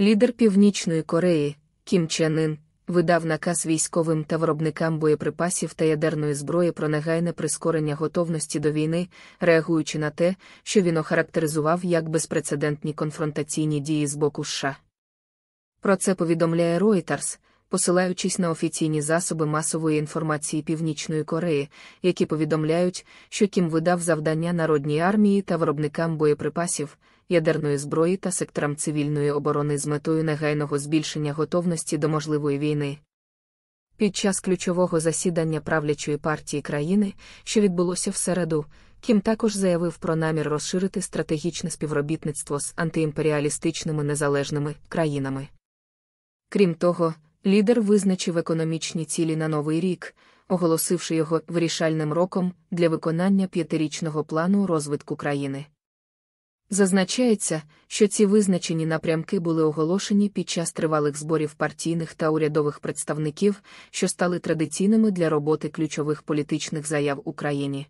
Лідер Північної Кореї Кім Чен Ін видав наказ військовим та виробникам боєприпасів та ядерної зброї про негайне прискорення готовності до війни, реагуючи на те, що він охарактеризував як безпрецедентні конфронтаційні дії з боку США. Про це повідомляє Reuters, посилаючись на офіційні засоби масової інформації Північної Кореї, які повідомляють, що Кім видав завдання народній армії та виробникам боєприпасів, ядерної зброї та секторам цивільної оборони з метою негайного збільшення готовності до можливої війни. Під час ключового засідання правлячої партії країни, що відбулося в середу, Кім також заявив про намір розширити стратегічне співробітництво з антиімперіалістичними незалежними країнами. Крім того, лідер визначив економічні цілі на новий рік, оголосивши його вирішальним роком для виконання п'ятирічного плану розвитку країни. Зазначається, що ці визначені напрямки були оголошені під час тривалих зборів партійних та урядових представників, що стали традиційними для роботи ключових політичних заяв Україні.